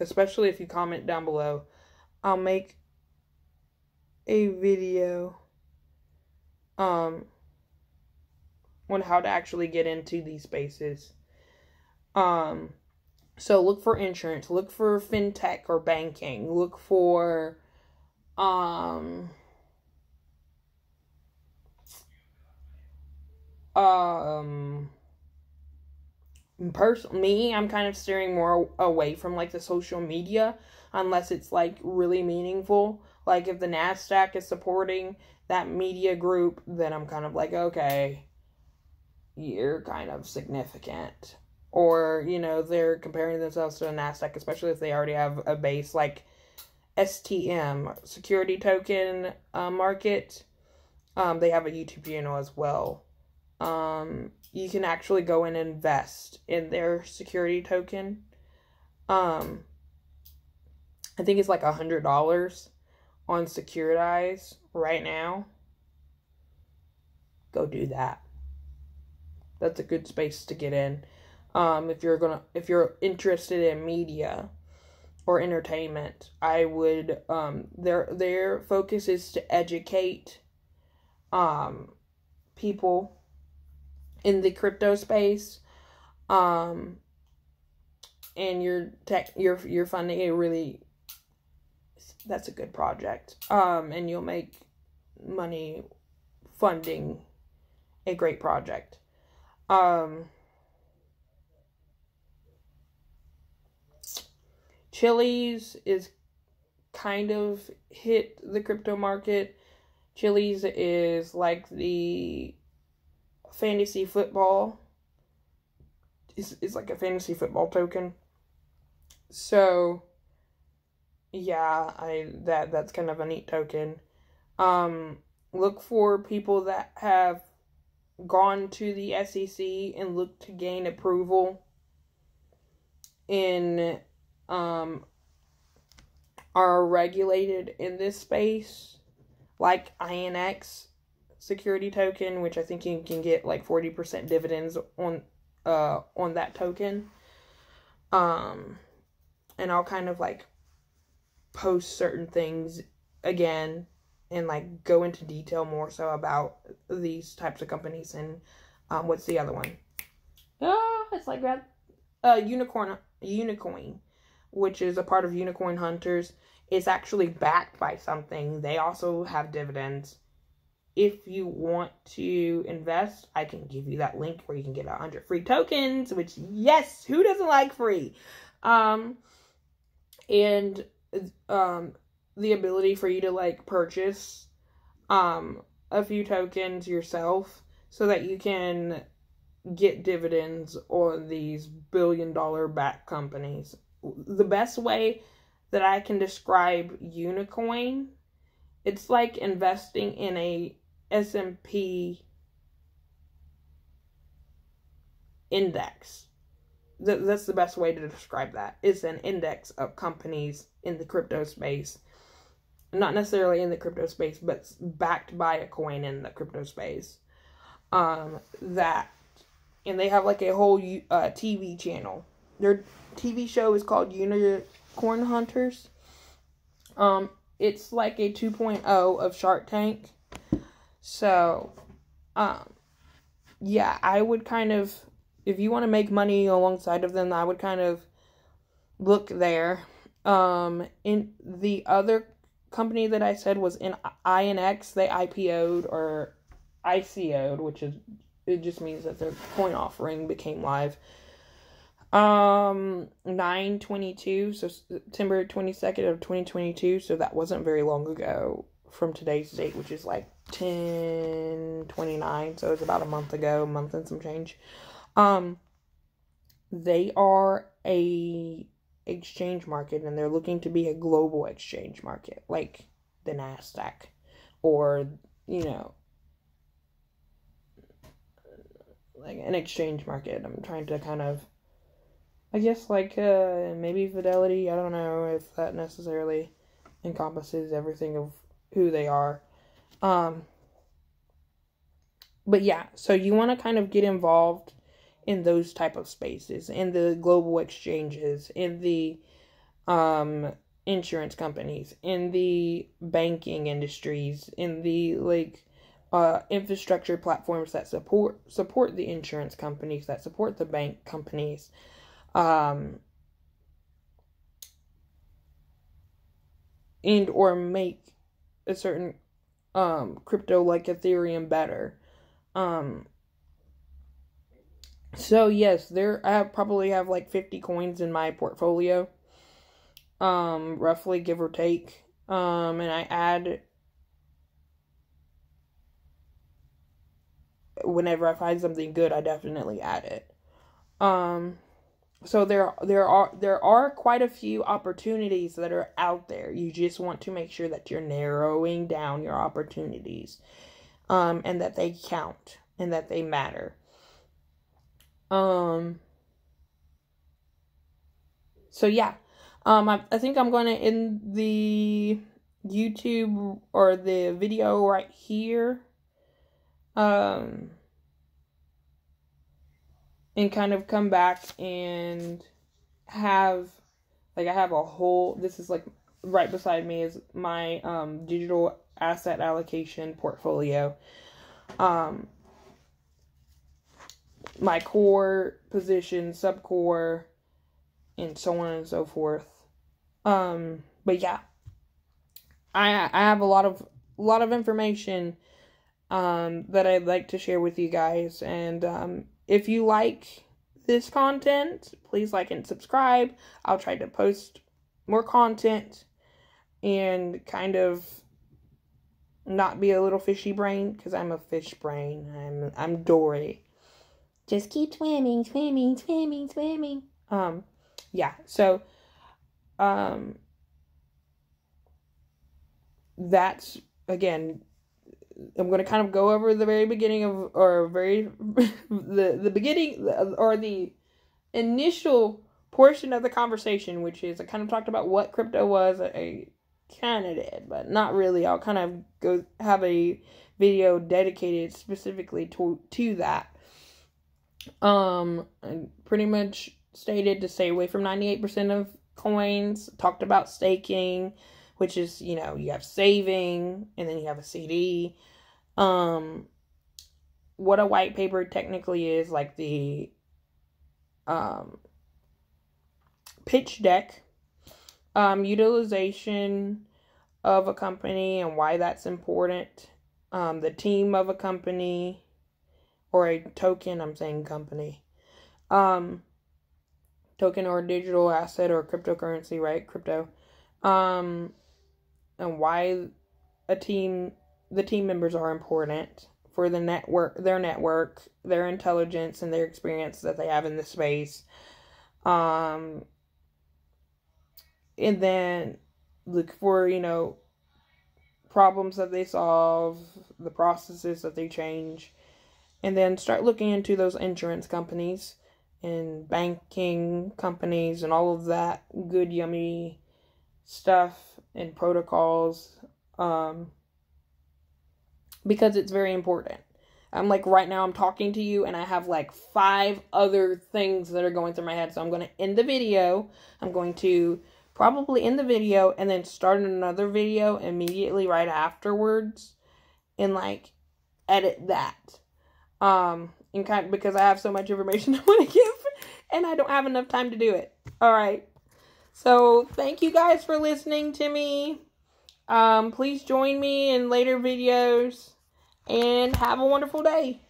especially if you comment down below, I'll make a video um on how to actually get into these spaces. Um so look for insurance, look for fintech or banking, look for um um person me i'm kind of steering more away from like the social media unless it's like really meaningful. Like if the nasdaq is supporting that media group then i'm kind of like okay you're kind of significant. Or you know they're comparing themselves to the nasdaq especially if they already have a base like stm security token uh, market. Um, they have a youtube channel as well. Um, you can actually go and invest in their security token. Um, I think it's like a hundred dollars on Securitize right now. Go do that. That's a good space to get in. Um, if you're gonna, if you're interested in media or entertainment, I would. Um, their their focus is to educate, um, people in the crypto space um and you're tech you're you're funding a really that's a good project um and you'll make money funding a great project um Chiliz is kind of hit the crypto market. Chiliz is like the fantasy football. It's, it's like a fantasy football token. So yeah, I that that's kind of a neat token. Um look for people that have gone to the SEC and look to gain approval in um are regulated in this space like INX security token, which I think you can get like 40% dividends on uh on that token. Um and I'll kind of like post certain things again and like go into detail more so about these types of companies and um what's the other one? Oh, it's like that uh unicorn unicoin which is a part of unicorn hunters it's actually backed by something they also have dividends if you want to invest, I can give you that link where you can get a hundred free tokens, which yes, who doesn't like free? Um, and um, the ability for you to like purchase um a few tokens yourself so that you can get dividends on these billion dollar back companies. The best way that I can describe Unicoin, it's like investing in a S&P index. That's the best way to describe that. It's an index of companies in the crypto space. Not necessarily in the crypto space, but backed by a coin in the crypto space. Um, that, and they have like a whole uh, TV channel. Their TV show is called Unicorn Hunters. Um, it's like a 2.0 of Shark Tank so, um, yeah, I would kind of, if you want to make money alongside of them, I would kind of look there. Um, in the other company that I said was in INX, they IPO'd or ICO'd, which is, it just means that their coin offering became live. Um, 922, so September 22nd of 2022, so that wasn't very long ago from today's date, which is like 10 29 so it's about a month ago month and some change. Um they are a exchange market and they're looking to be a global exchange market like the nasdaq or you know like an exchange market. I'm trying to kind of i guess like uh maybe fidelity i don't know if that necessarily encompasses everything of who they are um, but yeah, so you want to kind of get involved in those type of spaces, in the global exchanges, in the um, insurance companies, in the banking industries, in the like uh, infrastructure platforms that support support the insurance companies, that support the bank companies. Um, and or make a certain um, crypto like Ethereum better. Um, so yes, there I probably have like 50 coins in my portfolio. Um, roughly give or take. Um, and I add whenever I find something good, I definitely add it. Um, so there there are there are quite a few opportunities that are out there. You just want to make sure that you're narrowing down your opportunities, um, and that they count and that they matter. Um. So yeah, um, I, I think I'm gonna end the YouTube or the video right here. Um and kind of come back and have like I have a whole this is like right beside me is my um digital asset allocation portfolio. Um my core position, subcore, and so on and so forth. Um, but yeah, I I have a lot of a lot of information um that I'd like to share with you guys, and um, if you like this content, please like and subscribe. I'll try to post more content and kind of not be a little fishy brain because I'm a fish brain. I'm I'm Dory. Just keep swimming, swimming, swimming, swimming. Um, yeah. So, um, that's again I'm going to kind of go over the very beginning of, or very, the the beginning or the initial portion of the conversation, which is I kind of talked about what crypto was. I kind of did, but not really. I'll kind of go have a video dedicated specifically to to that. Um, and pretty much stated to stay away from 98% of coins. Talked about staking, which is you know you have saving and then you have a CD um what a white paper technically is like the um pitch deck um utilization of a company and why that's important um the team of a company or a token i'm saying company um token or digital asset or cryptocurrency right? Crypto. Um and why a team the team members are important for the network, their network, their intelligence, and their experience that they have in the space. Um, and then look for you know problems that they solve, the processes that they change, and then start looking into those insurance companies and banking companies and all of that good yummy stuff and protocols. Um, because it's very important. I'm like right now I'm talking to you and I have like five other things that are going through my head. So I'm going to end the video. I'm going to probably end the video and then start another video immediately right afterwards and like edit that. Um and kind of, because I have so much information I want to give and I don't have enough time to do it. All right. So, thank you guys for listening to me. Um, please join me in later videos and have a wonderful day.